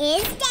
is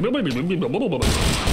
ブブブブブブブブブブ